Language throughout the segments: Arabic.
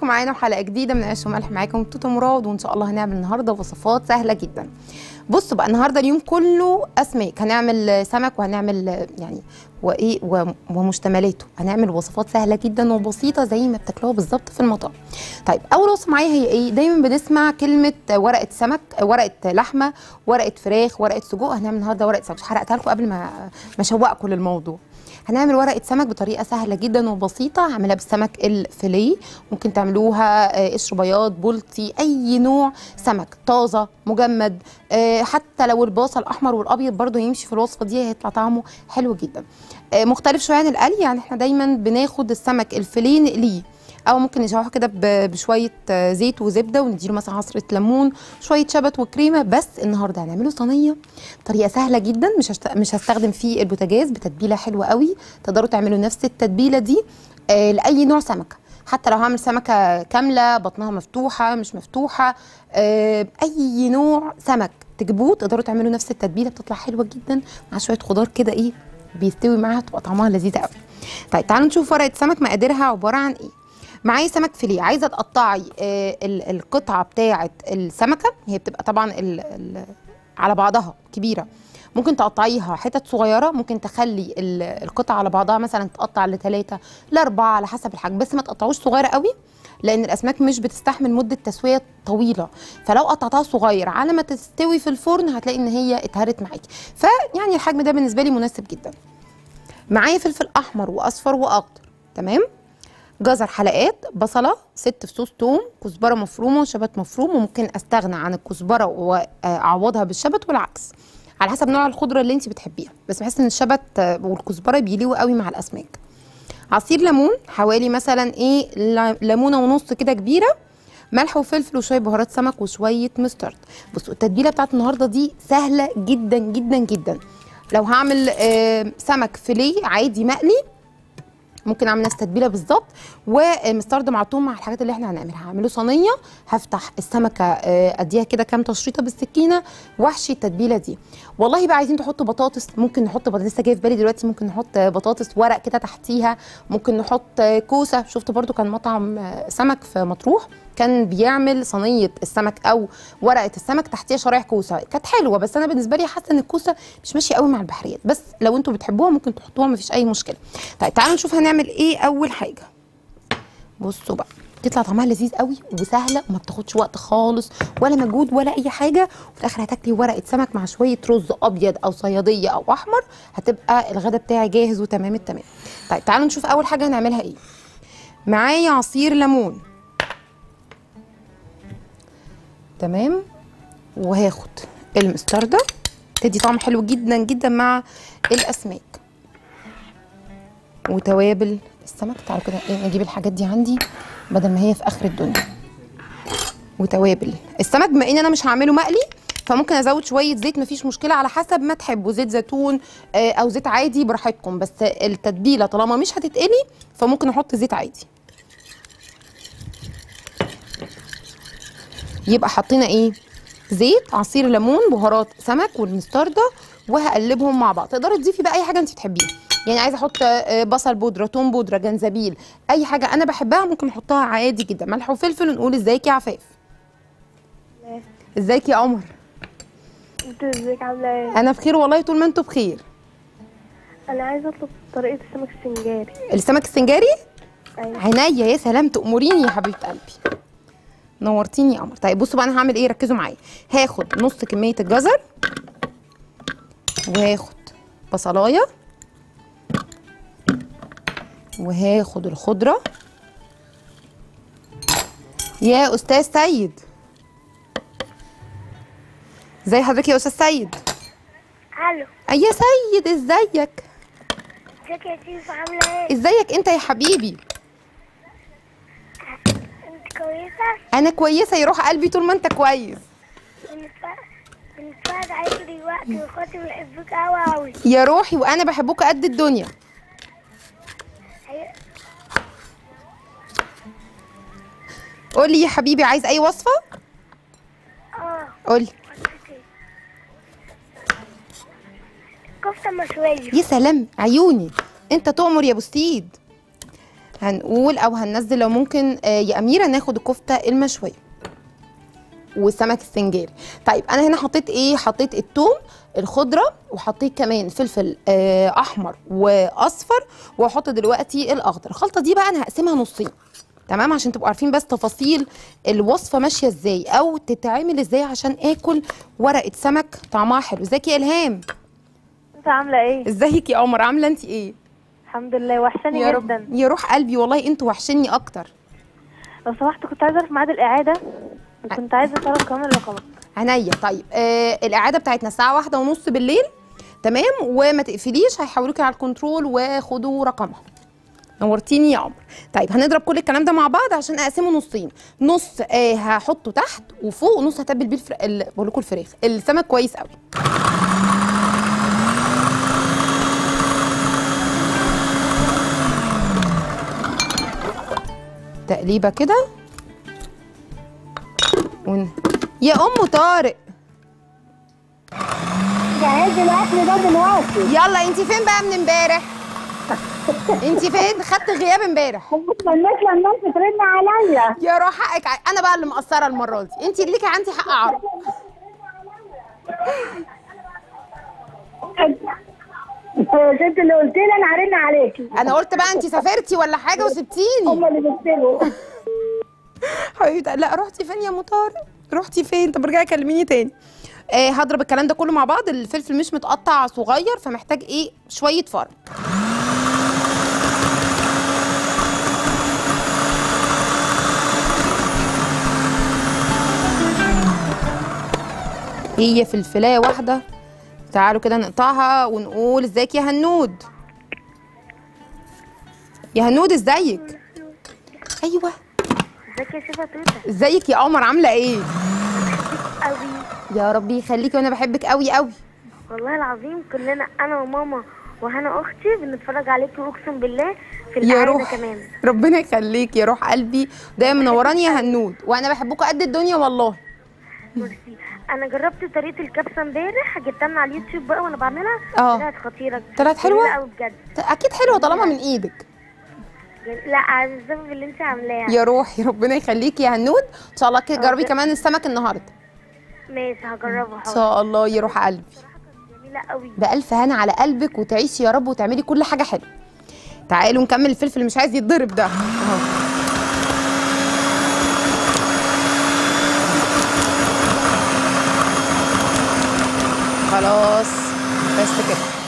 بيكم معانا وحلقه جديدة من عيش وملح معاكم. توتو مراد وإن شاء الله هنعمل النهارده وصفات سهلة جدا. بصوا بقى النهارده اليوم كله أسماك. هنعمل سمك وهنعمل يعني وإيه ومشتملاته. هنعمل وصفات سهلة جدا وبسيطة زي ما بتاكلوها بالظبط في المطاعم طيب أول وصفة معايا هي إيه؟ دايما بنسمع كلمة ورقة سمك ورقة لحمة ورقة فراخ ورقة سجق. هنعمل النهارده ورقة سمك. حرقتها لكم قبل ما ما أشوقكم للموضوع. هنعمل ورقة سمك بطريقة سهلة جدا وبسيطة هعملها بالسمك الفيليه. ممكن تعملوها آه، قشر بياض بلطي أي نوع سمك طازة مجمد آه، حتى لو البصل الاحمر والأبيض برضه يمشي في الوصفة دي هيطلع طعمه حلو جدا. آه، مختلف شوية عن القلي يعني إحنا دايما بناخد السمك الفيليه نقليه. أو ممكن نشوحه كده بشوية آه، زيت وزبدة ونديله مثلا عصرة ليمون شوية شبت وكريمة. بس النهارده هنعمله صينية بطريقة سهلة جدا مش هشت... مش هستخدم فيه البوتاجاز بتتبيلة حلوة قوي. تقدروا تعملوا نفس التتبيلة دي آه لأي نوع سمكة. حتى لو هعمل سمكة كاملة بطنها مفتوحة مش مفتوحة آه أي نوع سمك تجيبوه تقدروا تعملوا نفس التتبيلة بتطلع حلوة جدا. مع شوية خضار كده إيه بيستوي معاها تبقى طعمها لذيذه قوي. طيب تعالوا نشوف ورقة سمك مقاديرها عبارة عن إيه. معايا سمك فيليه. عايزة تقطعي آه ال- القطعة بتاعه السمكة. هي بتبقى طبعا على بعضها كبيرة. ممكن تقطعيها حتت صغيرة. ممكن تخلي ال- القطعة على بعضها مثلا تقطع لثلاثه لأربعة على حسب الحجم. بس ما تقطعوش صغيرة قوي لأن الأسماك مش بتستحمل مدة تسوية طويلة. فلو قطعتها صغير على ما تستوي في الفرن هتلاقي إن هي اتهرت معاكي. فيعني الحجم ده بالنسبة لي مناسب جدا. معايا فلفل أحمر وأصفر وأخضر. تمام؟ جزر حلقات بصلة ست فصوص توم كزبرة مفرومة وشبت مفروم وممكن أستغنى عن الكزبرة وأعوضها بالشبت والعكس. على حسب نوع الخضرة اللي انت بتحبيها بس بحس إن الشبت والكزبرة بيليقوا قوي مع الأسماك. عصير ليمون حوالي مثلا إيه ليمونة ونص كده كبيرة ملح وفلفل وشوية بهارات سمك وشوية مسترد. بصوا التتبيلة بتاعت النهارده دي سهلة جدا جدا جدا. لو هعمل آه، سمك فيليه عادي مقلي ممكن اعمل نفس التتبيلة بالظبط. ومسترد مع مع الحاجات اللي إحنا هنعملها. هعمله صينية هفتح السمكة آه، اديها كده كام تشريطة بالسكينة واحشي التتبيلة دي. والله بقى عايزين تحطوا بطاطس. ممكن نحط بطاطس لسه جاي في بالي دلوقتي ممكن نحط بطاطس ورق كده تحتيها. ممكن نحط كوسة. شفت برضو كان مطعم آه، سمك في مطروح كان بيعمل صينية السمك أو ورقة السمك تحتيها شرايح كوسة. كانت حلوة بس أنا بالنسبة لي حاسة إن الكوسة مش ماشية قوي مع البحريات. بس لو أنتوا بتحبوها ممكن تحطوها مفيش أي مشكلة. طيب تعالوا نشوف هنعمل إيه أول حاجة؟ بصوا بقى تطلع طعمها لذيذ قوي وسهلة وما بتاخدش وقت خالص ولا مجهود ولا أي حاجة وفي الآخر هتاكلي ورقة سمك مع شوية رز أبيض أو صيادية أو أحمر هتبقى الغدا بتاعي جاهز وتمام التمام. طيب تعالوا نشوف أول حاجة هنعملها إيه. معايا عصير ليمون. تمام؟ وهاخد المستردة تدي طعم حلو جدا جدا مع الأسماك. وتوابل السمك تعالوا كده إيه نجيب الحاجات دي عندي بدل ما هي في آخر الدنيا. وتوابل السمك بما إن أنا مش هعمله مقلي فممكن أزود شوية زيت مفيش مشكلة على حسب ما تحبوا. زيت زيتون آه، أو زيت عادي براحتكم. بس التتبيلة طالما مش هتتقلي فممكن أحط زيت عادي. يبقى حطينا إيه؟ زيت عصير ليمون بهارات سمك والمستردة وهقلبهم مع بعض. تقدري تضيفي بقى أي حاجة انت بتحبيها. يعني عايزة أحط آه، بصل بودرة توم بودرة جنزبيل أي حاجة أنا بحبها ممكن أحطها عادي جدا. ملح وفلفل ونقول ازيك يا عفاف؟ ازيك يا عمر انت إزيك عاملة إيه؟ أنا بخير والله طول ما أنتوا بخير. أنا عايزة أطلب طريقة السمك السنجاري. السمك السنجاري؟ أيوه. عينيا يا سلام تأمريني يا حبيبة قلبي. نورتيني يا قمر. طيب بصوا بقى أنا هعمل إيه؟ ركزوا معايا. هاخد نص كمية الجزر وهاخد بصلاية وهاخد الخضرة. يا أستاذ سيد. ازي حضرتك يا أستاذ سيد؟ ألو. أي يا سيد إزيك؟ إزيك يا سيف عاملة إيه؟ إزيك أنت يا حبيبي؟ أنت كويسة؟ أنا كويسة يروح قلبي طول ما أنت كويس. بنتفرج بنتفرج عليك دلوقتي واخواتي بيحبوك قوي قوي يا روحي وأنا بحبك قد الدنيا. قولي يا حبيبي عايز أي وصفة؟ آه. قولي. كفتة مشوية. يا سلام عيوني. أنت تؤمر يا أبو سيد. هنقول أو هننزل لو ممكن آه، يا أميرة ناخد الكفتة المشوية. وسمك السنجاري. طيب أنا هنا حطيت إيه؟ حطيت الثوم الخضرة وحطيت كمان فلفل آه، أحمر وأصفر وهحط دلوقتي الأخضر. الخلطة دي بقى أنا هقسمها نصين تمام؟ عشان تبقوا عارفين بس تفاصيل الوصفة ماشية إزاي أو تتعمل إزاي عشان آكل ورقة سمك طعمها حلو. إزيك يا إلهام؟ أنت عاملة إيه؟ إزيك يا قمر؟ عاملة أنت إيه؟ الحمد لله وحشاني يا جدا. يا روح قلبي والله أنتوا وحشني أكتر. لو سمحت كنت عايزة أعرف ميعاد الإعادة. وكنت عايزة اعرف كمان رقمك عينيا. طيب آه الإعادة بتاعتنا الساعة واحدة ونص بالليل تمام؟ وما تقفليش هيحولوكي على الكنترول وخدوا رقمها. نورتيني يا قمر طيب هنضرب كل الكلام ده مع بعض عشان أقسمه نصين. نص آه هحطه تحت وفوق ونص هتبل بيه الفر... ال... بقول لكم الفراخ. السمك كويس قوي. تقليبة كده. ون... يا أم طارق. جهز الأكل ده دلوقتي. يلا أنت فين بقى من امبارح؟ أنت فين؟ خدت غياب امبارح. استنيت لما انت ترن عليا. يا روح حقك. ع- أنا بقى اللي مقصرة المرة دي. أنت اللي ليكي عندي حق أعرف. انت اللي قلت لي أنا هرن عليكي. أنا قلت بقى أنت سافرتي ولا حاجة وسبتيني. هم اللي بيكتبوا حبيبتي لا رحتي فين يا مطار؟ رحتي فين؟ طب ارجعي كلميني تاني. آه هضرب الكلام ده كله مع بعض. الفلفل مش متقطع صغير فمحتاج إيه؟ شوية فرن. هي فلفلاية واحدة. تعالوا كده نقطعها ونقول ازيك يا هنود. يا هنود ازيك؟ أيوه. ازيك يا توته ازيك يا قمر عاملة إيه؟ قوي. يا ربي يخليكي وأنا بحبك قوي قوي. والله العظيم كلنا أنا وماما وهنا أختي بنتفرج عليكي واقسم بالله في يا روح. كمان. ربنا يخليك يا روح قلبي. دايما منوراني يا هنود وأنا بحبكم قد الدنيا والله. ميرسي أنا جربت طريقة الكبسة امبارح جبتها من على اليوتيوب بقى وأنا بعملها. آه. طلعت خطيرة طلعت؟ جميلة قوي بجد. أكيد حلوة طالما من إيدك. لا على السبب اللي أنت عاملاه يا روحي ربنا يخليكي يا هنود. إن شاء الله كده جربي كمان السمك النهارده. ماشي هجربها إن شاء الله يا روح قلبي. جميلة قوي بألف هنا على قلبك وتعيشي يا رب وتعملي كل حاجة حلوة. تعالوا نكمل الفلفل مش عايز يتضرب ده. أهو. خلاص بس كده.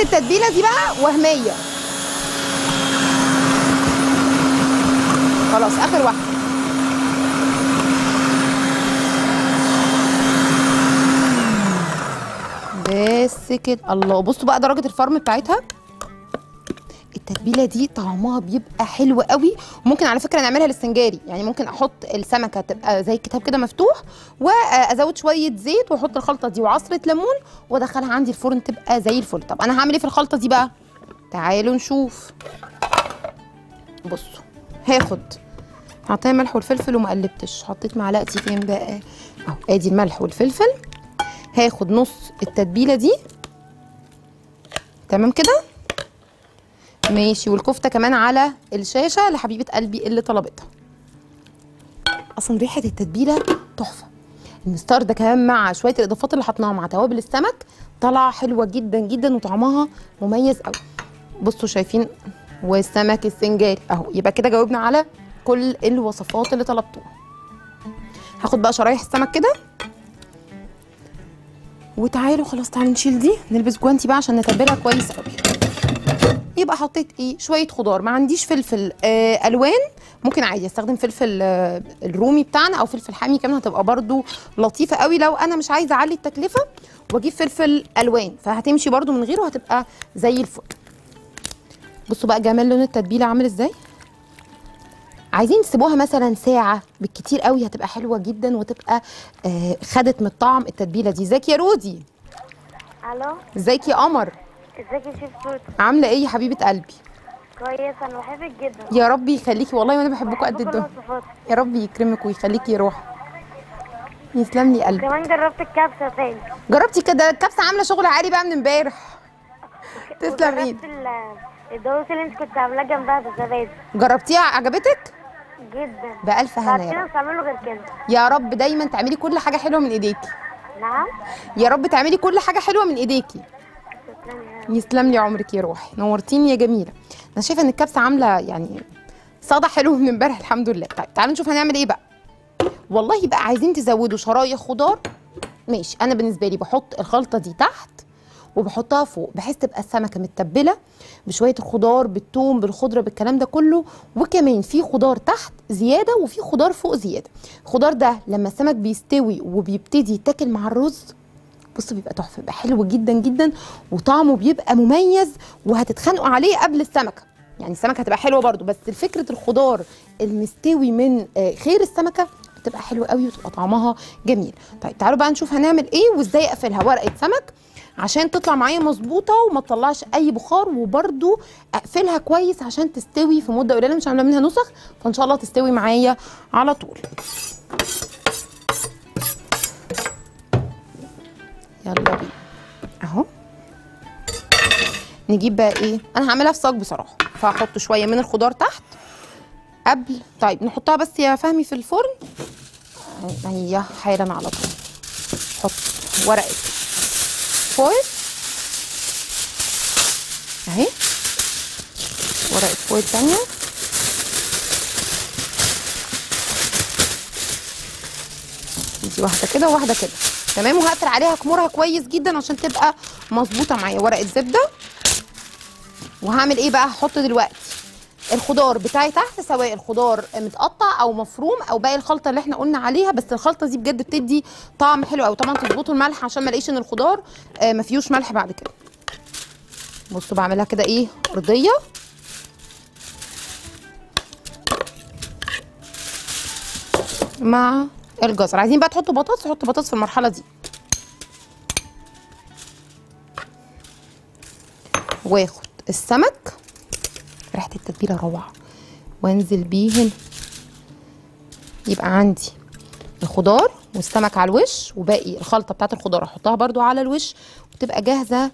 ريحه التتبيله دي بقى وهمية. خلاص آخر واحدة. بس كده. الله بصوا بقى درجة الفرم بتاعتها. التتبيله دي طعمها بيبقى حلو قوي. وممكن على فكرة نعملها للسنجاري. يعني ممكن أحط السمكة تبقى زي الكتاب كده مفتوح وأزود شوية زيت وأحط الخلطة دي وعصرة ليمون وأدخلها عندي الفرن تبقى زي الفل. طب أنا هعمل إيه في الخلطة دي بقى؟ تعالوا نشوف. بصوا هاخد حطيت ملح والفلفل وما قلبتش. حطيت معلقتي فين بقى. أهو أدي الملح والفلفل. هاخد نص التتبيلة دي. تمام كده؟ ماشي. والكفتة كمان على الشاشة لحبيبة قلبي اللي طلبتها. أصلا ريحة التتبيلة تحفة. المستار ده كمان مع شوية الإضافات اللي حطيناها مع توابل السمك طالعه حلوة جدا جدا وطعمها مميز قوي. بصوا شايفين والسمك السنجاري أهو. يبقى كده جاوبنا على كل الوصفات اللي طلبتوها. هاخد بقى شرايح السمك كده. وتعالوا خلاص تعالوا نشيل دي نلبس جوانتي بقى عشان نتبلها كويس قوي. يبقى حطيت إيه؟ شوية خضار. ما عنديش فلفل آه ألوان. ممكن عادي أستخدم فلفل آه الرومي بتاعنا أو فلفل حامي كمان هتبقى برضو لطيفة قوي. لو أنا مش عايزة أعلي التكلفة وأجيب فلفل ألوان فهتمشي برضو من غيره هتبقى زي الفل. بصوا بقى جمال لون التتبيلة عامل إزاي. عايزين تسيبوها مثلا ساعة بالكتير قوي هتبقى حلوة جدا وتبقى آه خدت من الطعم التتبيلة دي. ازيك يا رودي؟ ألو؟ ازيك يا قمر؟ ازيك يا شيف توت عاملة إيه يا حبيبة قلبي؟ كويس أنا بحبك جدا. يا رب يخليكي. والله وأنا بحبكوا قد الدنيا. يا رب يكرمك ويخليكي يا روح. يسلم لي قلبي. كمان جربت الكبسة تاني. جربتي كده؟ الكبسة عاملة شغل عالي بقى من امبارح. تسلم إيدك الدوس اللي انت كنت عاملاه جنبها بالزبادي جربتيها؟ عجبتك؟ جدا. بألف هنا يا رب. غير كده. يا رب دايما تعملي كل حاجة حلوة من إيديكي. نعم. يا رب تعملي كل حاجة حلوة من إيديكي. يسلم لي عمرك يا روحي. نورتيني يا جميلة. أنا شايفة إن الكبسة عاملة يعني صدى حلو من امبارح الحمد لله. طيب تعالوا نشوف هنعمل إيه بقى. والله بقى عايزين تزودوا شرايح خضار. ماشي أنا بالنسبة لي بحط الخلطة دي تحت وبحطها فوق بحيث تبقى السمكة متبلة بشوية الخضار بالثوم بالخضرة بالكلام ده كله. وكمان في خضار تحت زيادة وفي خضار فوق زيادة. الخضار ده لما السمك بيستوي وبيبتدي يتاكل مع الرز بص بيبقى تحفة بيبقى حلو جدا جدا وطعمه بيبقى مميز وهتتخانقوا عليه قبل السمكة. يعني السمكة هتبقى حلوة برضو بس فكره الخضار المستوي من آه، خير السمكة بتبقى حلوة قوي وتبقى طعمها جميل. طيب تعالوا بقى نشوف هنعمل إيه وإزاي أقفلها. ورقة سمك عشان تطلع معايا مظبوطة وما تطلعش أي بخار وبرضو أقفلها كويس عشان تستوي في مدة قليلة مش عاملة منها نسخ فإن شاء الله تستوي معايا على طول. يلا بينا. أهو. نجيب بقى إيه؟ أنا هعملها في صاج بصراحة. فهحط شوية من الخضار تحت قبل طيب نحطها بس يا فهمي في الفرن. هي حالا على طول. حط ورقة فويل. أهي. ورقة فويل تانية. دي واحدة كده وواحدة كده. تمام؟ وهقفل عليها كمورها كويس جدا عشان تبقى مظبوطة معايا. ورقة زبدة. وهعمل إيه بقى؟ هحط دلوقتي الخضار بتاعي تحت سواء الخضار متقطع أو مفروم أو باقي الخلطة اللي إحنا قلنا عليها. بس الخلطة دي بجد بتدي طعم حلو قوي طبعا تظبطوا الملح عشان ما ألاقيش إن الخضار آه، ما فيهوش ملح بعد كده. بصوا بعملها كده إيه؟ أرضية. مع الجزر. عايزين بقى تحطوا بطاطس حطوا بطاطس في المرحلة دي. واخد السمك. ريحة التتبيلة روعة. وانزل بيه هنا يبقى عندي الخضار والسمك على الوش وباقي الخلطة بتاعت الخضار احطها برضو على الوش وتبقى جاهزة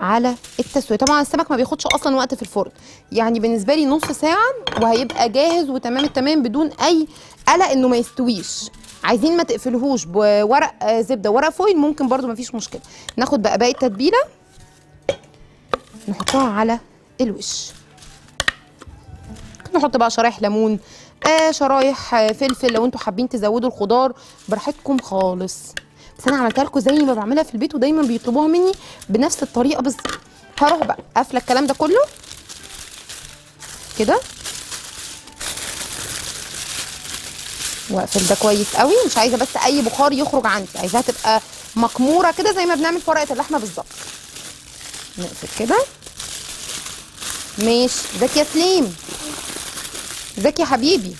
على التسوية. طبعا السمك ما بياخدش أصلا وقت في الفرن. يعني بالنسبة لي نص ساعة وهيبقى جاهز وتمام التمام بدون أي قلق إنه ما يستويش. عايزين ما تقفلهوش بورق آه، زبدة ورق فويل ممكن برضو ما فيش مشكلة. ناخد بقى باقي التتبيلة نحطها على الوش. نحط بقى شرايح ليمون آه شرايح آه فلفل لو أنتوا حابين تزودوا الخضار براحتكم خالص. بس أنا عملتها لكم زي ما بعملها في البيت ودايما بيطلبوها مني بنفس الطريقة بالظبط. هروح بقى قافلة الكلام ده كله. كده؟ واقفل ده كويس قوي. مش عايزة بس أي بخار يخرج عندي. عايزاها تبقى مكموره كده زي ما بنعمل في ورقة اللحمة بالظبط. نقفل كده. ماشي. ازيك يا سليم؟ ازيك يا حبيبي؟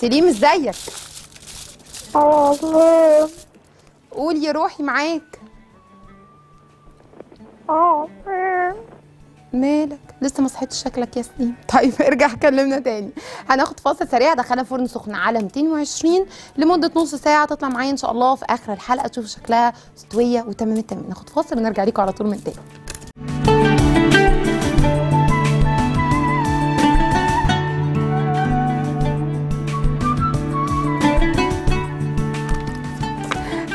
سليم ازيك؟ آه قول يا روحي معاك. آه مالك؟ لسه ما صحيتش شكلك يا سليم. طيب ارجع كلمنا تاني. هناخد فاصل سريع دخلها فرن سخن على 220 لمدة نص ساعة تطلع معايا إن شاء الله في آخر الحلقة. تشوفوا شكلها مستوية وتمام التمام. ناخد فاصل ونرجع لكم على طول من تاني.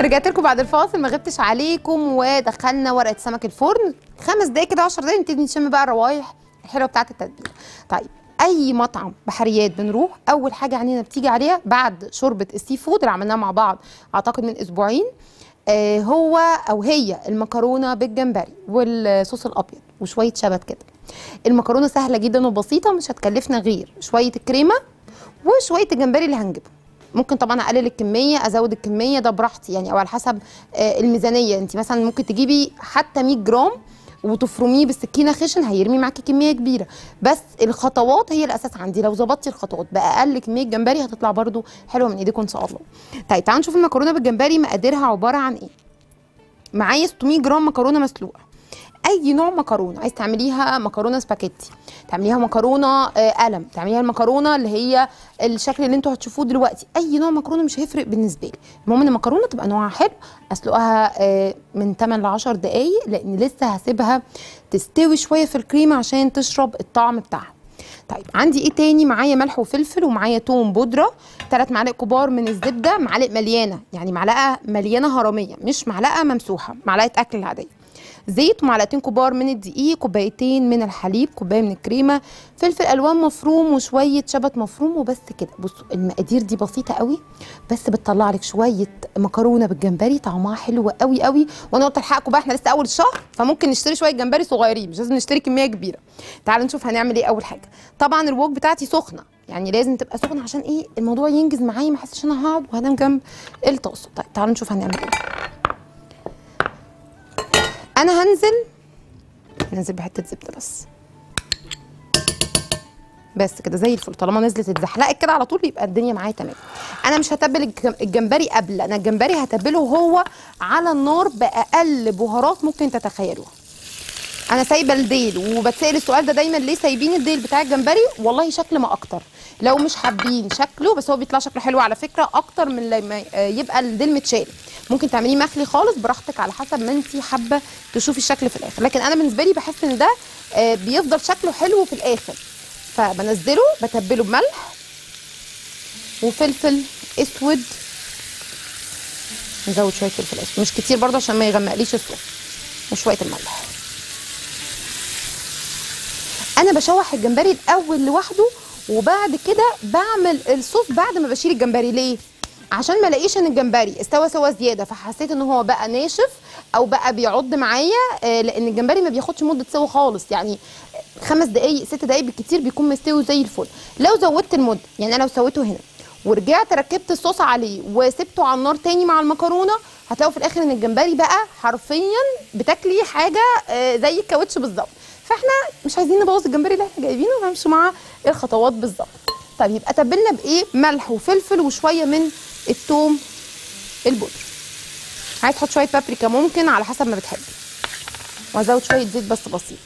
رجعت لكم بعد الفاصل ما غبتش عليكم ودخلنا ورقة سمك الفرن. خمس دقايق كده 10 دقايق نبتدي نشم بقى الروايح الحلوة بتاعة التتبيلة. طيب أي مطعم بحريات بنروح أول حاجة عينينا بتيجي عليها بعد شوربة ال seafood اللي عملناها مع بعض أعتقد من أسبوعين. آه هو أو هي المكرونة بالجمبري والصوص الأبيض وشوية شبت كده. المكرونة سهلة جدا وبسيطة مش هتكلفنا غير شوية الكريمة وشوية الجمبري اللي هنجيبهم ممكن طبعا أقلل الكمية أزود الكمية ده براحتي يعني أو على حسب آه، الميزانية. انت مثلا ممكن تجيبي حتى 100 جرام وتفرميه بالسكينة خشن هيرمي معاكي كمية كبيرة. بس الخطوات هي الأساس عندي. لو ظبطتي الخطوات باقل كمية جمبري هتطلع برده حلوة من إيديكم إن شاء الله. طيب تعالوا نشوف المكرونة بالجمبري مقاديرها عبارة عن إيه؟ معايا 600 جرام مكرونة مسلوقة. أي نوع مكرونة. عايز تعمليها مكرونة سباكيتي. تعمليها مكرونة آه، قلم. تعمليها المكرونة اللي هي الشكل اللي أنتوا هتشوفوه دلوقتي. أي نوع مكرونة مش هيفرق بالنسبة لي المهم إن المكرونة تبقى نوعها حلو. أسلقها آه، من 8 ل 10 دقائق لأن لسه هسيبها تستوي شوية في الكريمه عشان تشرب الطعم بتاعها. طيب عندي إيه تاني؟ معايا ملح وفلفل ومعايا توم بودرة. ثلاث معالق كبار من الزبدة. معالق مليانة يعني معلقة مليانة هرمية مش معلقة ممسوحة معلقة أكل العاديه زيت ومعلقتين كبار من الدقيق كوبايتين من الحليب كوباية من الكريمة فلفل ألوان مفروم وشوية شبت مفروم وبس كده. بصوا المقادير دي بسيطة قوي بس بتطلع لك شوية مكرونة بالجمبري طعمها حلو قوي قوي. وأنا قلت ألحقكم بقى إحنا لسه أول الشهر فممكن نشتري شوية جمبري صغيرين مش لازم نشتري كمية كبيرة. تعالوا نشوف هنعمل إيه أول حاجة. طبعا الوك بتاعتي سخنة يعني لازم تبقى سخنة عشان إيه الموضوع ينجز معايا ما أحسش إن أنا هقعد وهنام جنب الطاسة. طيب تعالوا نشوف هنعمل إيه. أنا هنزل. ننزل بحتة زبدة بس. بس كده زي الفل. طالما نزلت اتزحلقت كده على طول يبقى الدنيا معايا تمام. أنا مش هتبل الج- الجمبري قبل. أنا الجمبري هتبله هو على النار بأقل بهارات ممكن تتخيلوها. أنا سايبة الديل وبتسأل السؤال ده دايما ليه سايبين الديل بتاع الجمبري؟ والله شكل ما أكتر. لو مش حابين شكله بس هو بيطلع شكله حلو على فكرة أكتر من لما يبقى الديل متشال. ممكن تعمليه مخلي خالص براحتك على حسب ما انت حابة تشوفي الشكل في الآخر. لكن أنا بالنسبة لي بحس إن ده آه، بيفضل شكله حلو في الآخر. فبنزله بتبله بملح وفلفل أسود. نزود شوية فلفل أسود. مش كتير برضه عشان ما يغمقليش الصوص. وشوية الملح. أنا بشوح الجمبري الأول لوحده وبعد كده بعمل الصوص بعد ما بشيل الجمبري. ليه؟ عشان ما الاقيش ان الجمبري استوى سوا زيادة فحسيت ان هو بقى ناشف أو بقى بيعض معايا آه، لأن الجمبري ما بياخدش مدة سوا خالص. يعني خمس دقايق ست دقايق بالكتير بيكون مستوي زي الفل. لو زودت المدة يعني أنا لو سويته هنا ورجعت ركبت الصوص عليه وسبته على النار تاني مع المكرونة هتلاقوا في الآخر إن الجمبري بقى حرفيا بتاكلي حاجة آه، زي الكاوتش بالظبط. فاحنا مش عايزين نبوظ الجمبري اللي إحنا جايبينه ونمشي مع الخطوات بالظبط. طيب يبقى تبلنا بإيه؟ ملح وفلفل وشوية من الثوم البودر. عايز تحط شوية بابريكا ممكن على حسب ما بتحبي. وازود شوية زيت بس بسيط.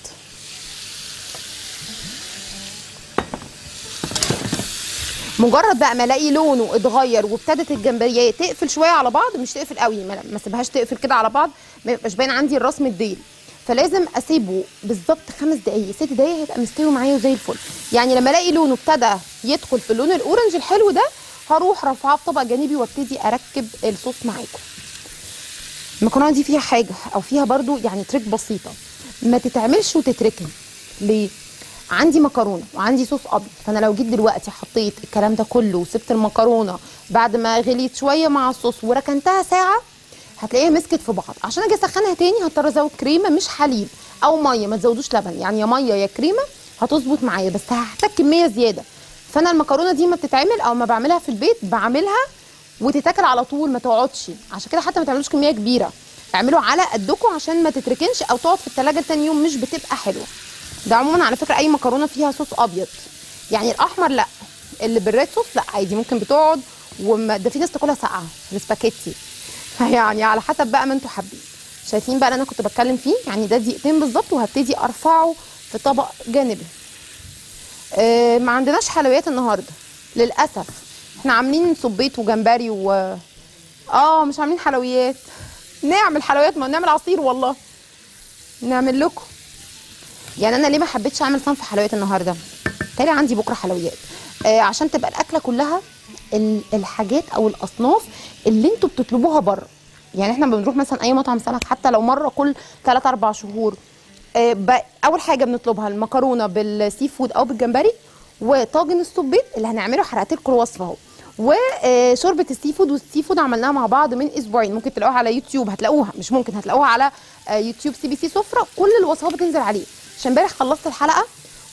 مجرد بقى ما الاقي لونه اتغير وابتدت الجمبريه تقفل شوية على بعض مش تقفل قوي ما اسيبهاش تقفل كده على بعض ما يبقاش باين عندي الراس من الديل. فلازم أسيبه بالظبط خمس دقايق. ست دقايق هيبقى مستوي معايا زي الفل. يعني لما ألاقي لونه ابتدى يدخل في اللون الأورنج الحلو ده هروح رافعاه في طبق جانبي وابتدي أركب الصوص معاكم. المكرونة دي فيها حاجة أو فيها برضو يعني تريك بسيطة. ما تتعملش وتتركن. ليه؟ عندي مكرونة وعندي صوص أبيض. فأنا لو جيت دلوقتي حطيت الكلام ده كله وسبت المكرونة بعد ما غليت شوية مع الصوص وركنتها ساعة هتلاقيها مسكت في بعض. عشان أجي اسخنها تاني هضطر ازود كريمة مش حليب أو مية ما تزودوش لبن. يعني يا مية يا كريمة هتظبط معايا بس هحتاج كمية زيادة. فأنا المكرونة دي ما بتتعمل أو ما بعملها في البيت بعملها وتتاكل على طول ما تقعدش. عشان كده حتى ما تعملوش كمية كبيرة. اعملوا على قدكم عشان ما تتركنش أو تقعد في التلاجة تاني يوم مش بتبقى حلوة. ده عموما على فكرة أي مكرونة فيها صوص أبيض. يعني الأحمر لأ. اللي بالريد صوص لأ عادي ممكن بتقعد وما ده في ناس تاكلها ساقعة السباكيتي. يعني على حسب بقى ما أنتوا حابين. شايفين بقى اللي أنا كنت بتكلم فيه؟ يعني ده دقيقتين بالظبط وهبتدي ارفعه في طبق جانبي. آه ما عندناش حلويات النهارده للأسف. إحنا عاملين صبيت وجمبري و آه مش عاملين حلويات. نعمل حلويات ما نعمل عصير والله. نعمل لكم. يعني أنا ليه ما حبيتش أعمل صنف حلويات النهارده؟ تاني عندي بكرة حلويات. آه عشان تبقى الأكلة كلها الحاجات أو الأصناف اللي أنتوا بتطلبوها بره. يعني إحنا بنروح مثلا أي مطعم سمك حتى لو مرة كل 3 4 شهور آه أول حاجة بنطلبها المكرونة بال seafood أو بالجمبري وطاجن السبيط اللي هنعمله حرقت الوصفة أهو. وشوربه ال seafood وال seafood عملناها مع بعض من أسبوعين. ممكن تلاقوها على يوتيوب هتلاقوها. مش ممكن هتلاقوها على آه، يوتيوب سي بي سي سفرة. كل الوصفات بتنزل عليه. عشان امبارح خلصت الحلقة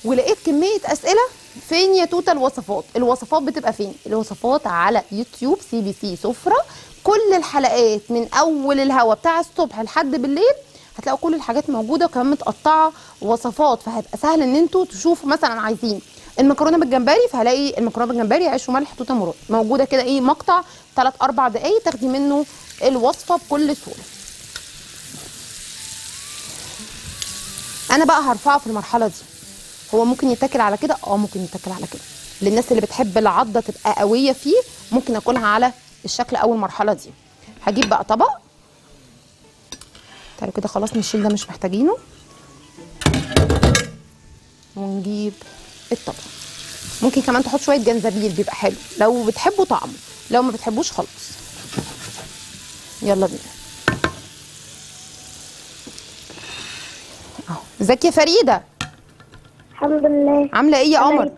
ولقيت كمية أسئلة فين يا توتة الوصفات؟ الوصفات بتبقى فين؟ الوصفات على يوتيوب سي بي سي سفرة. كل الحلقات من أول الهوا بتاع الصبح لحد بالليل هتلاقوا كل الحاجات موجودة وكمان متقطعة وصفات. فهيبقى سهل إن أنتوا تشوفوا مثلا عايزين المكرونة بالجمبري فهلاقي المكرونة بالجمبري عيش وملح توتة مراد موجودة كده إيه مقطع 3 4 دقائق تاخدي منه الوصفة بكل سهولة. أنا بقى هرفعه في المرحلة دي. هو ممكن يتاكل على كده؟ آه ممكن يتاكل على كده. للناس اللي بتحب العضة تبقى قوية فيه ممكن أكلها على الشكل أول مرحلة دي. هجيب بقى طبق. تعالوا كده خلاص نشيل ده مش محتاجينه. ونجيب الطبق. ممكن كمان تحط شوية جنزبيل بيبقى حلو. لو بتحبوا طعمه لو ما بتحبوش خالص يلا بينا. اهو. ازيك يا فريدة؟ الحمد لله. عاملة إيه يا قمر؟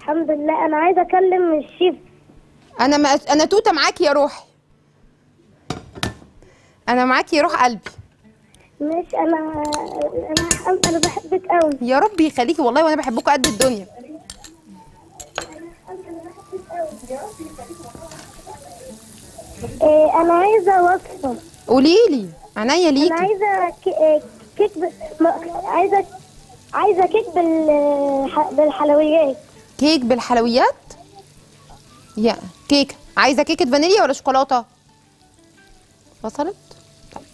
الحمد لله. أنا عايزة أكلم الشيف. أنا ما أنا توتة معاكي يا روحي. أنا معاكي يا روح قلبي. مش أنا أنا أنا بحبك قوي يا رب يخليكي والله وأنا بحبكوا قد الدنيا. إيه أنا عايزة وصفة. قولي لي عينيا أنا ليكي. عايزة كي- إيه، كيك ب... عايزة عايزة كيك بالحلويات. كيك بالحلويات؟ يا كيك. عايزة كيكة فانيليا ولا شوكولاتة؟ وصلت؟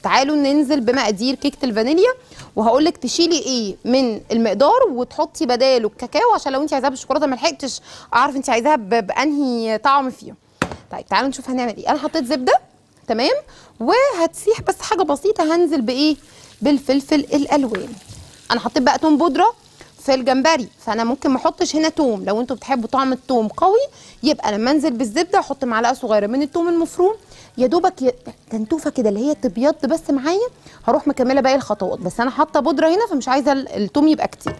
تعالوا ننزل بمقادير كيكة الفانيليا وهقول لك تشيلي إيه من المقدار وتحطي بداله الكاكاو عشان لو انت عايزاها بالشوكولاتة ما لحقتش. اعرف انت عايزاها بأنهي طعم فيهم. طيب تعالوا نشوف هنعمل إيه. أنا حطيت زبدة تمام؟ وهتسيح بس حاجة بسيطة. هنزل بإيه؟ بالفلفل الألوان. أنا حطيت بقى توم بودرة في الجمبري فانا ممكن ما احطش هنا توم. لو أنتوا بتحبوا طعم التوم قوي يبقى لما انزل بالزبدة أحط معلقة صغيرة من التوم المفروم. يا دوبك تنتوفة كده اللي هي تبيض بس معايا هروح مكملة باقي الخطوات. بس أنا حاطة بودرة هنا فمش عايزة ال- التوم يبقى كتير.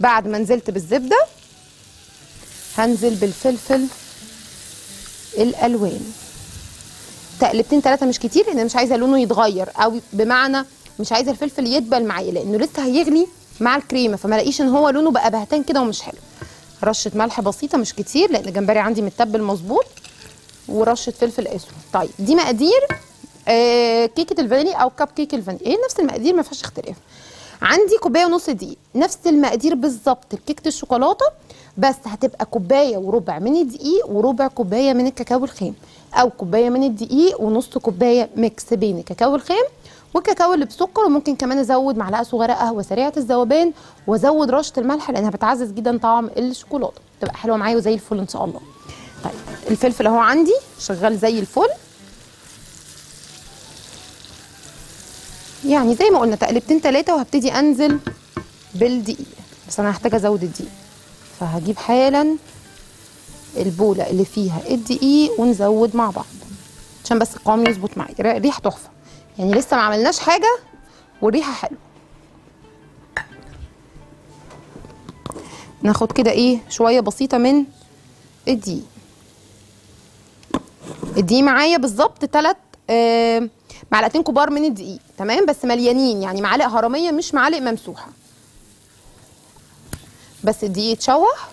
بعد ما نزلت بالزبدة هنزل بالفلفل الألوان. تقلبتين ثلاثة مش كتير لأن مش عايزة لونه يتغير أو بمعنى مش عايزة الفلفل يدبل معايا لأنه لسه هيغلي مع الكريمة فما الاقيش إن هو لونه بقى بهتان كده ومش حلو. رشة ملح بسيطة مش كتير لأن الجمبري عندي متبل مظبوط ورشة فلفل أسود. طيب دي مقادير آه كيكة الفانيليا أو كب كيك الفانيليا. إيه نفس المقادير؟ ما فيهاش اختلاف. عندي كوباية ونص دقيق نفس المقادير بالظبط لكيكه الشوكولاتة بس هتبقى كوباية وربع من الدقيق وربع كوباية من الكاكاو الخام أو كوباية من الدقيق ونص كوباية mix بين الكاكاو الخام والكاكاو اللي بسكر وممكن كمان أزود معلقة صغيرة قهوة سريعة الذوبان وأزود رشة الملح لأنها بتعزز جدا طعم الشوكولاتة. تبقى حلوة معايا وزي الفل إن شاء الله. طيب الفلفل أهو عندي شغال زي الفل. يعني زي ما قلنا تقلبتين ثلاثة وهبتدي أنزل بالدقيق. بس أنا هحتاج أزود الدقيق. فهجيب حالا البولة اللي فيها الدقيق ونزود مع بعض. عشان بس القوام يظبط معايا. ريحة تحفة. يعني لسه ما عملناش حاجة والريحة حلوة. ناخد كده إيه شوية بسيطة من الدقيق. الدقيق معايا بالظبط ثلاث آه معلقتين كبار من الدقيق تمام؟ بس مليانين يعني معالق هرميه مش معالق ممسوحة. بس الدقيق يتشوح.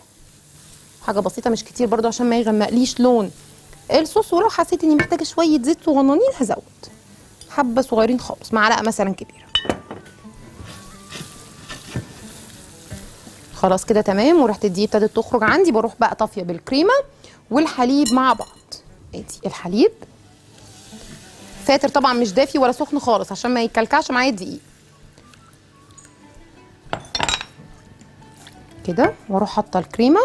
حاجة بسيطة مش كتير برضو عشان ما يغمقليش لون. الصوص ولو حسيت اني محتاجة شوية زيت صغننين هزود. حبة صغيرين خالص معلقة مثلا كبيرة. خلاص كده تمام وريحه الدقيق ابتدت تخرج عندي بروح بقى طافية بالكريمة والحليب مع بعض. ادي الحليب. فاتر طبعا مش دافي ولا سخن خالص عشان ما يكلكعش معايا الدقيق. كده وأروح حاطة الكريمة.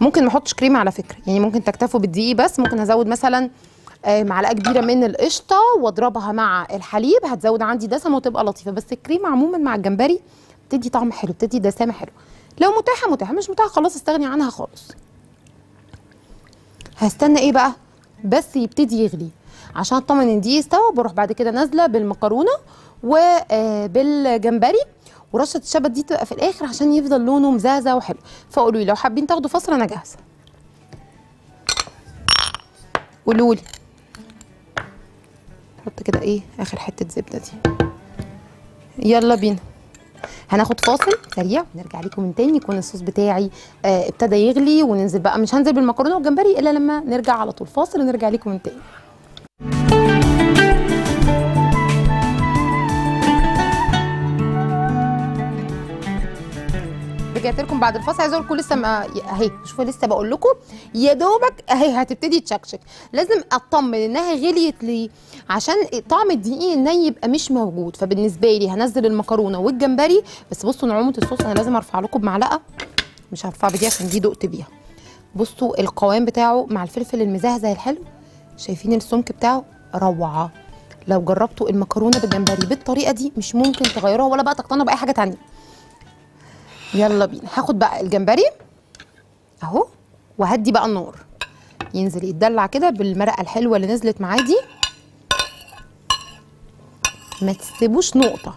ممكن ما احطش كريمه على فكرة. يعني ممكن تكتفوا بالدقيق بس. ممكن ازود مثلا آه، معلقة كبيرة من القشطة واضربها مع الحليب. هتزود عندي دسم وتبقى لطيفة. بس الكريمه عموما مع الجمبري بتدي طعم حلو بتدي دسامة حلو لو متاحة متاحة. مش متاحة خلاص استغني عنها خالص. هستنى إيه بقى؟ بس يبتدي يغلي. عشان اطمن ان دي استوى بروح بعد كده نازلة بالمكرونة وبالجمبري ورشه الشبت دي تبقى في الآخر عشان يفضل لونه مزازه وحلو. فقولوا لي لو حابين تاخدوا فصل أنا جاهزة. قولوا لي. نحط كده إيه؟ آخر حتة زبدة دي. يلا بينا. هناخد فاصل سريع ونرجع لكم من تاني. يكون الصوص بتاعي آه ابتدى يغلي وننزل بقى. مش هنزل بالمكرونة والجمبري إلا لما نرجع على طول. فاصل ونرجع لكم من تاني. ورجعت لكم بعد الفاصل. عايزه أقول لكم لسه ما أهي شوفوا لسه بقول لكم يا دوبك أهي هتبتدي تشكشك. لازم أطمن إنها غليت ليه؟ عشان طعم الدقيق الني يبقى مش موجود. فبالنسبة لي هنزل المكرونة والجمبري. بس بصوا نعومه الصوص أنا لازم أرفع لكم بمعلقه مش هرفع بدي عشان دي دقت بيها. بصوا القوام بتاعه مع الفلفل المزهزه الحلو. شايفين السمك بتاعه؟ روعة. لو جربتوا المكرونة بالجمبري بالطريقة دي مش ممكن تغيروها ولا بقى تقتنعوا بأي حاجة تانية. يلا بينا. هاخد بقى الجمبري. اهو. وهدي بقى النار. ينزل يتدلع كده بالمرقة الحلوة اللي نزلت معاه دي. ما تسيبوش نقطة.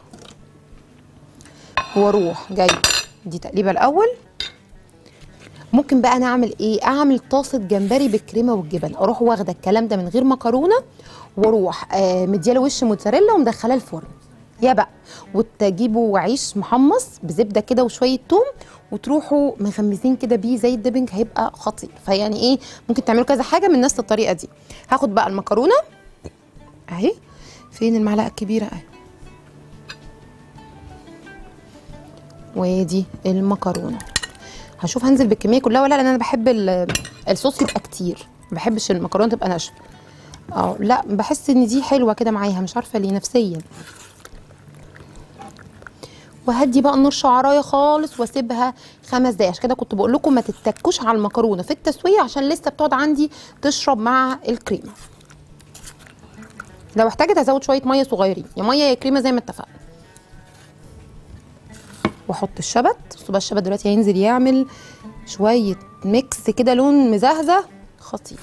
وأروح جاي. دي تقليبة الأول. ممكن بقى نعمل إيه؟ أعمل طاسة جمبري بالكريمة والجبن. أروح واخدة الكلام ده من غير مكرونة. وأروح آه مديالة وش موتزاريلا ومدخلاه الفرن. يا بقى. وتجيبوا عيش محمص بزبدة كده وشوية توم وتروحوا مغمزين كده بيه زي الدبنج هيبقى خطير. فيعني إيه ممكن تعملوا كذا حاجة من نفس الطريقة دي. هاخد بقى المكرونة. أهي. فين المعلقة الكبيرة؟ أهي. ودي المكرونة. هشوف هنزل بالكمية كلها ولا لأن أنا بحب ال- الصوص يبقى كتير. ما بحبش المكرونة تبقى ناشفة. آه لأ بحس إن دي حلوة كده معاها مش عارفة ليه نفسيا. وهدي بقى النار شعرايه خالص واسيبها خمس دقايق. عشان كده كنت بقول لكم ما تتكوش على المكرونة في التسوية عشان لسه بتقعد عندي تشرب مع الكريمة. لو احتاجت هزود شوية مية صغيرين. يا مية يا كريمة زي ما اتفقنا. واحط الشبت. بقى الشبت دلوقتي هينزل يعمل شوية ميكس كده لون مزهزه خطير.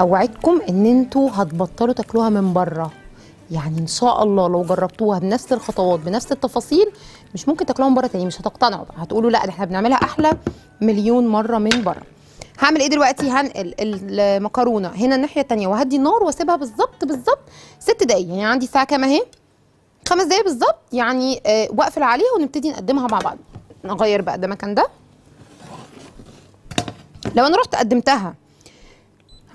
أوعدكم إن أنتوا هتبطلوا تاكلوها من بره. يعني إن شاء الله لو جربتوها بنفس الخطوات بنفس التفاصيل مش ممكن تاكلوها من بره تاني مش هتقتنعوا بقى. هتقولوا لأ ده إحنا بنعملها أحلى مليون مرة من بره. هعمل إيه دلوقتي؟ هنقل المكرونة هنا الناحية التانية وهدي النار وأسيبها بالظبط بالظبط ست دقايق. يعني عندي ساعة كام أهي؟ خمس دقايق بالظبط. يعني آه واقفل عليها ونبتدي نقدمها مع بعض. نغير بقى ده مكان ده. لو أنا رحت قدمتها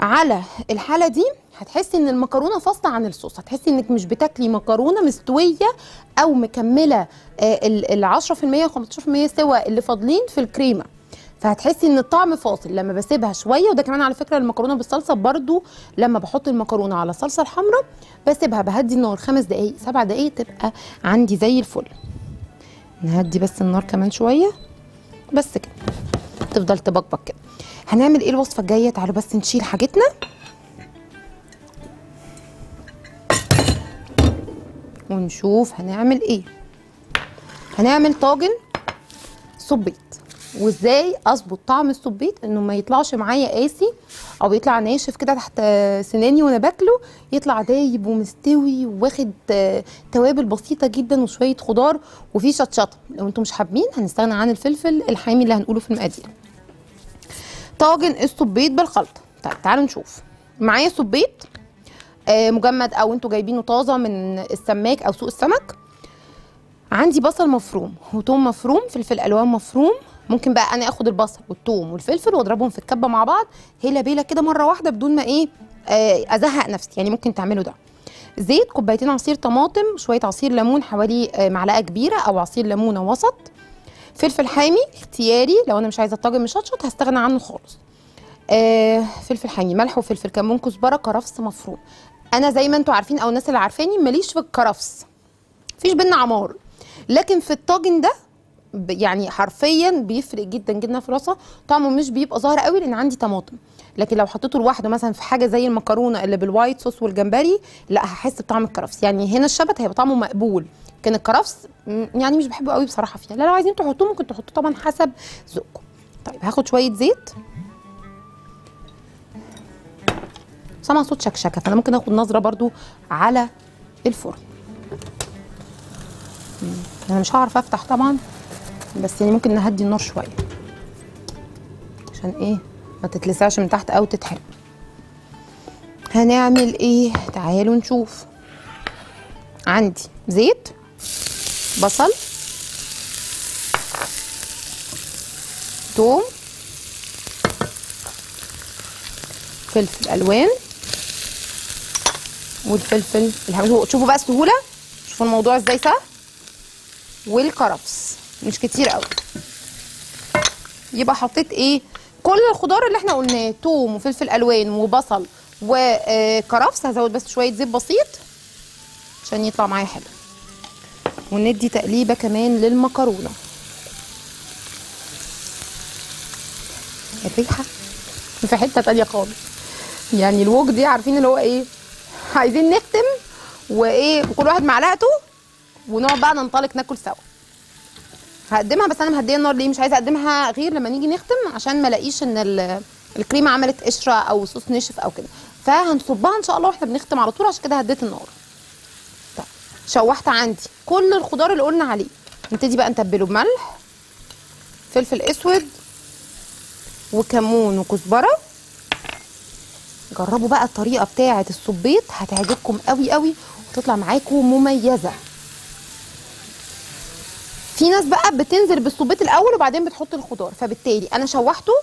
على الحالة دي هتحسي إن المكرونة فاصلة عن الصوص. هتحسي إنك مش بتاكلي مكرونة مستوية أو مكملة آه، ال ال 10% و15% سوا اللي فاضلين في الكريمة. فهتحسي إن الطعم فاصل لما بسيبها شوية وده كمان على فكرة المكرونة بالصلصة برضو لما بحط المكرونة على الصلصه الحمراء بسيبها بهدي النار خمس دقائق سبع دقائق تبقى عندي زي الفل. نهدي بس النار كمان شوية بس كده. تفضل تبقبق كده. هنعمل إيه الوصفة الجاية؟ تعالوا بس نشيل حاجتنا. ونشوف هنعمل إيه. هنعمل طاجن صبيط. وازاي اظبط طعم الصبيط؟ انه ما يطلعش معايا قاسي أو يطلع ناشف كده تحت سناني وأنا باكله. يطلع دايب ومستوي واخد توابل بسيطة جدا وشوية خضار وفيه شطشطة. لو أنتم مش حابين هنستغنى عن الفلفل الحامي اللي هنقوله في المقادير. طاجن الصبيط بالخلطة. طيب تعالوا نشوف. معايا صبيط آه، مجمد أو أنتوا جايبينه طازة من السماك أو سوق السمك. عندي بصل مفروم وتوم مفروم فلفل ألوان مفروم. ممكن بقى أنا آخد البصل والثوم والفلفل وأضربهم في الكبة مع بعض هيلا بيلا كده مرة واحدة بدون ما إيه آه، أزهق نفسي. يعني ممكن تعملوا ده. زيت كوبايتين عصير طماطم شوية عصير ليمون حوالي آه، معلقة كبيرة أو عصير ليمونة وسط. فلفل حامي اختياري لو أنا مش عايزة الطاجن مشطشط هستغنى عنه خالص. آه فلفل حامي ملح وفلفل كمون كزبره كرفس مفروم. أنا زي ما أنتوا عارفين أو الناس اللي عارفاني ماليش في الكرفس. مفيش بينا عمار. لكن في الطاجن ده يعني حرفيا بيفرق جدا جدا في الوصفة. طعمه مش بيبقى ظاهر قوي لأن عندي طماطم. لكن لو حطيته لوحده مثلا في حاجة زي المكرونة اللي بالوايت صوص والجمبري لا هحس بطعم الكرفس. يعني هنا الشبت هيبقى طعمه مقبول. لكن الكرفس يعني مش بحبه قوي بصراحة فيها. لا لو عايزين تحطوه ممكن تحطوه طبعا حسب ذوقكم. طيب هاخد شوية زيت. سامع صوت شكشكة فأنا ممكن آخد نظرة برضو على الفرن. أنا مش هعرف أفتح طبعا بس يعني ممكن نهدي النار شوية. عشان إيه؟ ما تتلسعش من تحت أو تتحرق. هنعمل إيه؟ تعالوا نشوف. عندي زيت بصل توم فلفل ألوان والفلفل الحامي شوفوا بقى السهولة. شوفوا الموضوع إزاي سهل والكرفس. مش كتير قوي يبقى حطيت إيه؟ كل الخضار اللي إحنا قلناه توم وفلفل ألوان وبصل وكرفس هزود بس شوية زيت بسيط عشان يطلع معايا حلو. وندي تقليبة كمان للمكرونة. الريحة في حتة تانية خالص. يعني الوج دي عارفين اللي هو إيه؟ عايزين نختم وإيه؟ وكل واحد معلقته ونقعد بقى ننطلق ناكل سوا. هقدمها بس أنا مهدية النار ليه؟ مش عايزة أقدمها غير لما نيجي نختم عشان ما ألاقيش إن ال- الكريمة عملت قشرة أو صوص نشف أو كده. فهنصبها إن شاء الله وإحنا بنختم على طول عشان كده هديت النار. طيب شوحت عندي كل الخضار اللي قلنا عليه. نبتدي بقى نتبله بملح فلفل أسود وكمون وكزبرة. جربوا بقى الطريقة بتاعة الصبيط هتعجبكم قوي قوي وتطلع معاكم مميزة. في ناس بقى بتنزل بالصبيط الأول وبعدين بتحط الخضار فبالتالي أنا شوحته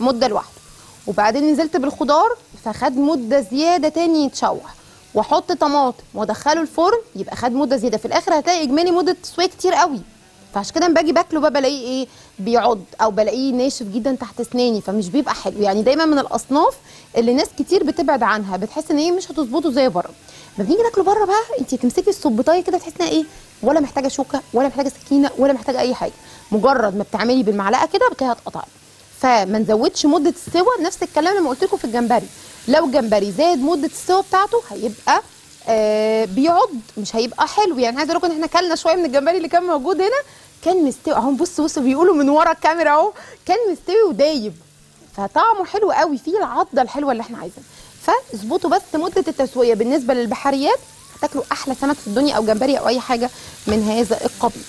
مدة لوحده وبعدين نزلت بالخضار فخد مدة زيادة تاني يتشوح وأحط طماطم وأدخله الفرن يبقى خد مدة زيادة في الآخر هتلاقي إجمالي مدة تسوية كتير قوي. فعشان كده باجي باكله بقى بلاقيه إيه بيعض أو بلاقيه ناشف جدا تحت أسناني فمش بيبقى حلو. يعني دايما من الأصناف اللي ناس كتير بتبعد عنها بتحس إن إيه مش هتظبطه زي بره. لما بنيجي ناكله بره بقى؟ انت تمسكي الصبيطايه كده تحسي إيه ولا محتاجة شوكة ولا محتاجة سكينة ولا محتاجة أي حاجة. مجرد ما بتعملي بالمعلقة كده بتلاقيها اتقطعت فما نزودش مدة السوا. نفس الكلام لما قلت لكم في الجمبري. لو الجمبري زاد مدة السوا بتاعته هيبقى آه بيعض مش هيبقى حلو. يعني عايزة أقول لكم إن إحنا كلنا شوية من الجمبري اللي كان موجود هنا كان مستوي. أهو بصوا بصوا بيقولوا من ورا الكاميرا أهو. كان مستوي ودايب. فطعمه حلو قوي. فيه العضة الحلوة اللي إحنا عايزينها. فاظبطوا بس مدة التسوية. بالنسبة للبحريات هتاكلوا أحلى سمك في الدنيا أو جمبري أو أي حاجة من هذا القبيل.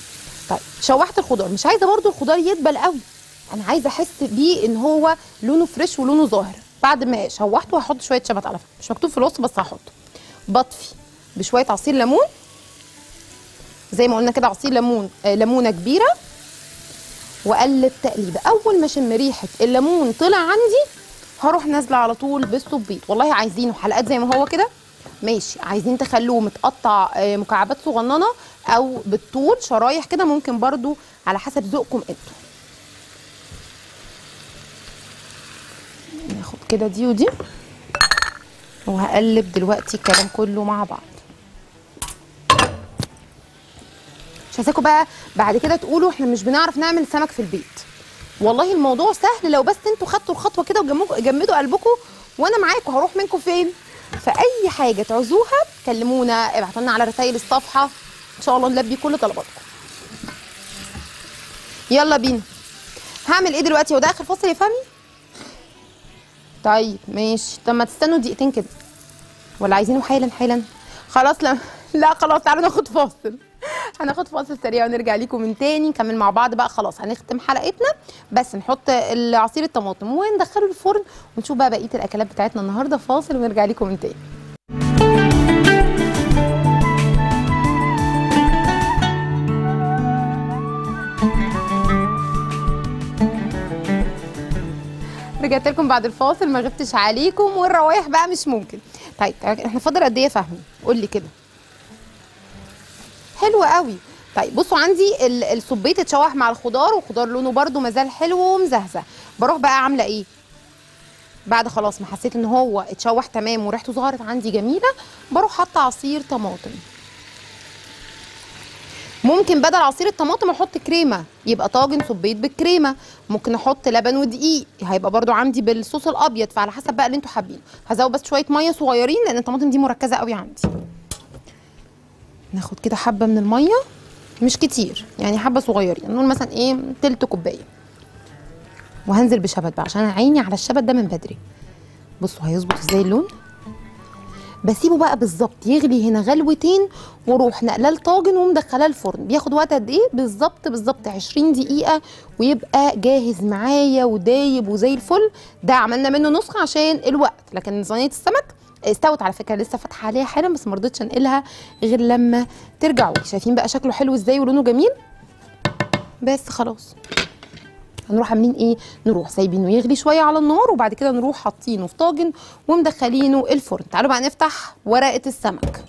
طيب شوحت الخضار. مش عايزة برضو الخضار يدبل قوي. أنا عايزة أحس بيه إن هو لونه فريش ولونه ظاهر. بعد ما شوحته هحط شوية شبت على فكرة. مش مكتوب في الوصف بس هحطه. بطفي بشوية عصير ليمون. زي ما قلنا كده عصير ليمون آه ليمونة كبيرة. وأقلب تقليبه أول ما أشم ريحة الليمون طلع عندي هروح نازلة على طول بالصبيط. والله عايزينه. حلقات زي ما هو كده. ماشي. عايزين تخلوه متقطع آه، مكعبات صغننة أو بالطول شرايح كده ممكن برضو على حسب ذوقكم أنتوا. ناخد كده دي ودي. وهقلب دلوقتي الكلام كله مع بعض. مش عايزاكم بقى بعد كده تقولوا إحنا مش بنعرف نعمل سمك في البيت. والله الموضوع سهل لو بس أنتوا خدتوا الخطوة كده وجمدوا قلبكم وأنا معاكم هروح منكم فين؟ فأي حاجة تعوزوها كلمونا ابعتوا لنا على رسائل الصفحة. إن شاء الله نلبي كل طلباتكم. يلا بينا. هعمل إيه دلوقتي؟ هو ده آخر فاصل يا فهمي؟ طيب ماشي. طب ما تستنوا دقيقتين كده. ولا عايزينه حالا حالا. خلاص لا لا خلاص تعالوا ناخد فاصل. هناخد فاصل سريع ونرجع لكم من تاني نكمل مع بعض بقى. خلاص هنختم حلقتنا بس نحط عصير الطماطم وندخله الفرن ونشوف بقى بقية الأكلات بتاعتنا النهارده. فاصل ونرجع لكم من تاني. رجعت لكم بعد الفاصل ما غبتش عليكم والروايح بقى مش ممكن. طيب إحنا فاضل قد إيه فهمي؟ قول لي كده. حلو قوي. طيب بصوا عندي ال- الصبيط اتشوح مع الخضار والخضار لونه برده مازال حلو ومزهزه. بروح بقى عامله إيه؟ بعد خلاص ما حسيت إن هو اتشوح تمام وريحته ظهرت عندي جميلة بروح حاطة عصير طماطم. ممكن بدل عصير الطماطم أحط كريمة يبقى طاجن صبيط بالكريمة. ممكن أحط لبن ودقيق هيبقى برده عندي بالصوص الأبيض فعلى حسب بقى اللي أنتوا حابينه. هزود بس شوية مية صغيرين لأن الطماطم دي مركزة قوي عندي. ناخد كده حبة من المية مش كتير يعني حبة صغيرين نقول مثلا إيه تلت كوباية. وهنزل بشبت بقى عشان أنا عيني على الشبت ده من بدري. بصوا هيظبط إزاي اللون؟ بسيبه بقى بالظبط يغلي هنا غلوتين وأروح نقلاه الطاجن ومدخلاه الفرن. بياخد وقت قد إيه؟ بالظبط بالظبط 20 دقيقة ويبقى جاهز معايا ودايب وزي الفل. ده عملنا منه نسخة عشان الوقت لكن صينية السمك استوت على فكرة لسه فاتحة عليها حالا بس ما رضيتش أنقلها غير لما ترجعوا. شايفين بقى شكله حلو إزاي ولونه جميل؟ بس خلاص. هنروح عاملين إيه؟ نروح سايبينه يغلي شوية على النار وبعد كده نروح حاطينه في طاجن ومدخلينه الفرن. تعالوا بقى نفتح ورقة السمك.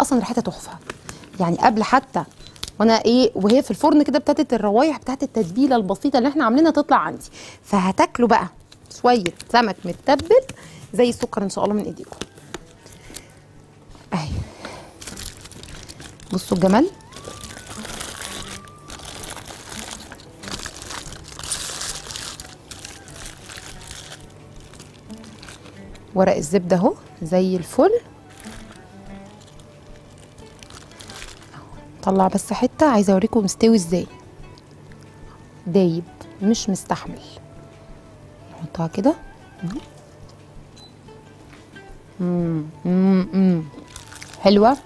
أصلا ريحتها تحفة. يعني قبل حتى وأنا إيه وهي في الفرن كده ابتدت الروايح بتاعت التتبيلة البسيطة اللي إحنا عاملينها تطلع عندي. فهتاكلوا بقى شوية سمك متبل زي السكر إن شاء الله من إيديكم. أهي. بصوا الجمال. ورق الزبدة اهو زي الفل. طلع بس حتة عايزة اوريكم مستوي إزاي. دايب مش مستحمل. نحطها كده. حلوة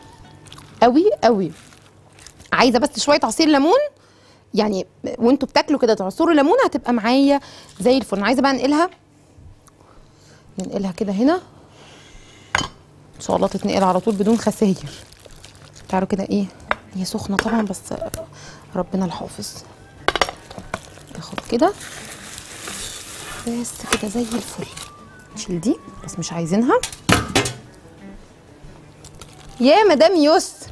قوي قوي. عايزة بس شوية عصير ليمون. يعني وانتوا بتاكلوا كده تعصروا ليمون هتبقى معايا زي الفل. عايزة بقى انقلها ننقلها كده هنا. إن شاء الله تتنقل على طول بدون خساير. تعالوا كده إيه هي سخنة طبعا بس ربنا الحافظ. ناخد كده. بس كده زي الفل. نشيل دي بس مش عايزينها. يا مدام يسر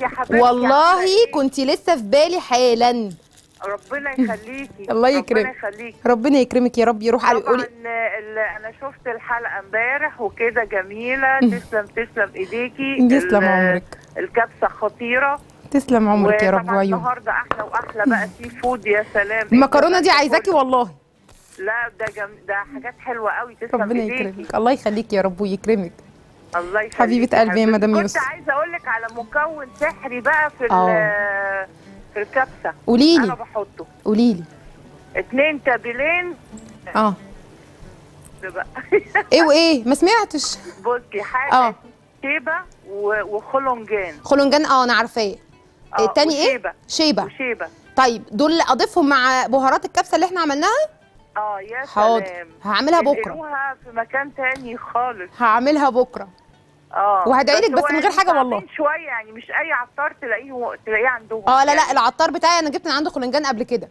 يا حبيبتي والله؟ كنت لسه في بالي حالا. ربنا يخليكي. الله ربنا يكرمك. يخليكي. ربنا يكرمك يا رب يروح على قولي أنا شفت الحلقة امبارح وكده جميلة. تسلم تسلم إيديكي. تسلم عمرك. الكبسة خطيرة. تسلم عمرك يا رب وطبعا وعيون النهارده أحلى وأحلى بقى سي فود يا سلام. المكرونة دي؟ عايزاكي والله. لا ده جم... ده حاجات حلوة قوي. تسلم ربنا يكرمك. الله يخليك يا رب ويكرمك. الله يخليكي حبيبة قلبي يا. مدام كنت يوسف. عايزة أقول لك على مكون سحري بقى في آه. في الكبسة. قولي أنا لي بحطه. قولي لي. اتنين تابلين آه. إيه وإيه؟ ما سمعتش. بصي حاجة. آه. شيبة و- وخلنجان. خلنجان آه أنا عارفاه. آه، التاني إيه؟ وشيبة. شيبة. وشيبة. طيب دول أضيفهم مع بهارات الكبسة اللي إحنا عملناها؟ آه يا حاضر. سلام. هعملها بكرة. في مكان تاني خالص. هعملها بكرة. آه وهدعي لك بس من غير حاجة والله. شوية يعني مش أي عطار تلاقيه تلاقيه عندهم آه لا لا يعني. العطار بتاعي أنا جبت من عنده خلنجان قبل كده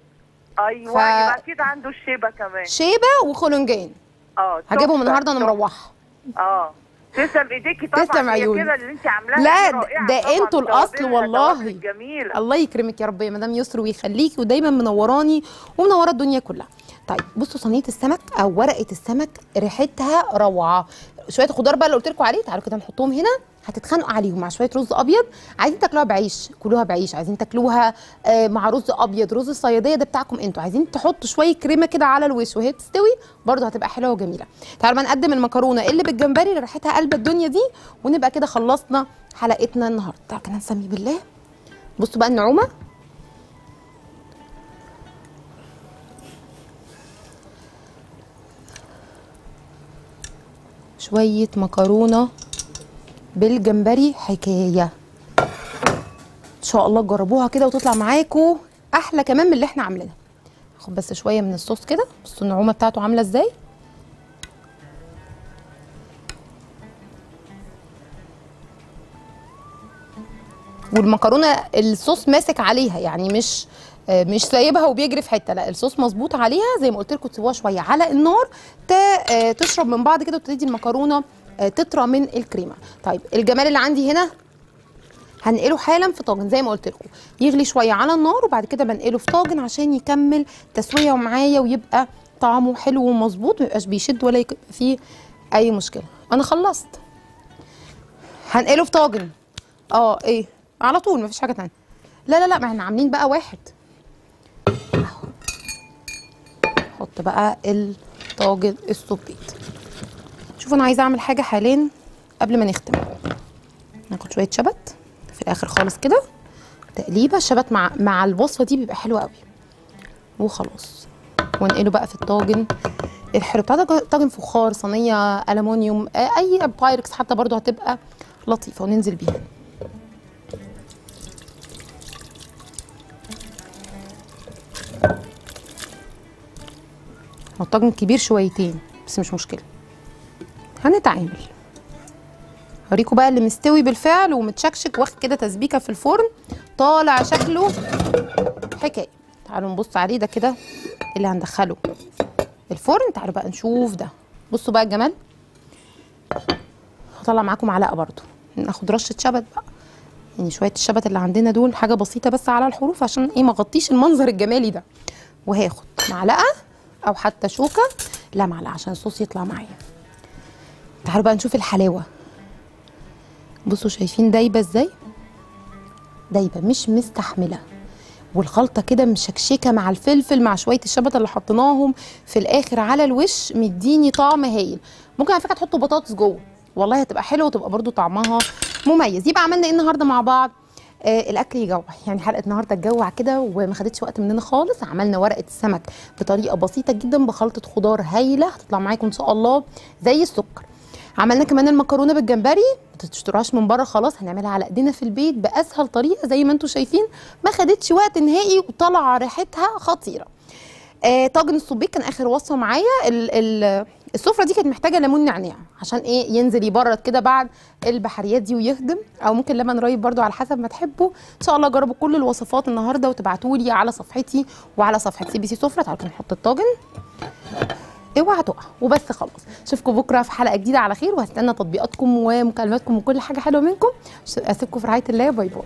أيوه ف- يبقى أكيد عنده الشيبه كمان شيبة وخلنجان آه هجيبهم النهارده أنا. مروحة آه تسلم إيديكي طبعا تسلم عيوني. كده اللي انت عاملاها لا، ده أنتوا توابلها والله. جميلة الله يكرمك يا رب يا مدام يسر ويخليكي ودايما منوراني ومنورة الدنيا كلها طيب بصوا صينية السمك أو ورقة السمك ريحتها روعة شوية الخضار بقى اللي قلت لكم عليه تعالوا كده نحطهم هنا. هتتخانقوا عليهم مع شوية رز أبيض. عايزين تاكلوها بعيش كلوها بعيش. عايزين تاكلوها آه، مع رز أبيض رز الصيادية ده بتاعكم أنتوا. عايزين تحطوا شوية كريمة كده على الوش وهي بتستوي برضه هتبقى حلوة وجميلة. تعالوا بقى نقدم المكرونة اللي بالجمبري اللي ريحتها قلب الدنيا دي ونبقى كده خلصنا حلقتنا النهارده. تعالوا كده نسمي بالله. بصوا بقى النعومة. شوية مكرونة بالجمبري حكاية. إن شاء الله تجربوها كده وتطلع معاكم أحلى كمان من اللي إحنا عاملينها. خد بس شوية من الصوص كده. بصوا النعومة بتاعته عاملة إزاي. والمكرونة الصوص ماسك عليها يعني مش مش سايبها وبيجري في حتة. لا الصوص مظبوط عليها. زي ما قلت لكم تسيبوها شوية على النار آه، تشرب من بعض كده وتدي المكرونة آه، تطرى من الكريمة. طيب الجمال اللي عندي هنا هنقله حالا في طاجن. زي ما قلت لكم يغلي شوية على النار وبعد كده بنقله في طاجن عشان يكمل تسوية معايا ويبقى طعمه حلو ومظبوط ما يبقاش بيشد ولا يبقى فيه أي مشكلة. أنا خلصت. هنقله في طاجن. آه إيه؟ على طول مفيش حاجة تانية. لا لا لا ما إحنا عاملين بقى واحد اهو حط بقى الطاجن السبيت شوفوا أنا عايزة أعمل حاجة حاليا قبل ما نختم. ناخد شوية شبت في الآخر خالص كده. تقليبة الشبت مع مع الوصفة دي بيبقى حلو قوي. وخلاص. ونقله بقى في الطاجن. الحلو بتاع طاجن فخار صينية الومنيوم آه، أي بايركس حتى برضو هتبقى لطيفة وننزل بيها. هو كبير شويتين بس مش مشكلة. هنتعامل. هوريكم بقى اللي مستوي بالفعل ومتشكشك واخد كده تسبيكة في الفرن طالع شكله. حكاية. تعالوا نبص عليه ده كده اللي هندخله. الفرن تعالوا بقى نشوف ده. بصوا بقى الجمال. هطلع معاكم معلقة برضو ناخد رشة شبت بقى. يعني شوية الشبت اللي عندنا دول حاجة بسيطة بس على الحروف عشان إيه ما المنظر الجمالي ده. وهاخد معلقة. أو حتى شوكة. لا معلقة عشان الصوص يطلع معايا. تعالوا بقى نشوف الحلاوة. بصوا شايفين دايبة إزاي؟ دايبة مش مستحملة. والخلطة كده مشكشكة مع الفلفل مع شوية الشبت اللي حطيناهم في الآخر على الوش مديني طعم هايل. ممكن على فكرة تحطوا بطاطس جوه. والله هتبقى حلوة وتبقى برضو طعمها مميز. يبقى عملنا إيه النهارده مع بعض؟ الأكل يجوع. يعني حلقة النهارده تجوع كده وما خدتش وقت مننا خالص. عملنا ورقة السمك بطريقة بسيطة جدا بخلطة خضار هايلة هتطلع معاكم إن شاء الله زي السكر. عملنا كمان المكرونة بالجمبري ما تشتروهاش من بره خلاص هنعملها على إيدينا في البيت بأسهل طريقة زي ما أنتم شايفين. ما خدتش وقت نهائي وطلع ريحتها خطيرة. آه طاجن الصبيك كان آخر وصفة معايا. ال- ال- السفرة دي كانت محتاجة ليمون نعناع عشان إيه؟ ينزل يبرد كده بعد البحريات دي ويهضم أو ممكن لبن رايب برضو على حسب ما تحبوا. إن شاء الله جربوا كل الوصفات النهارده وتبعتوا لي على صفحتي وعلى صفحة سي بي سي سفرة. تعالوا نحط الطاجن. اوعى تقع. وبس خلاص. أشوفكم بكرة في حلقة جديدة على خير. وهستنى تطبيقاتكم ومكالماتكم وكل حاجة حلوة منكم. أسيبكم في رعاية الله. bye bye.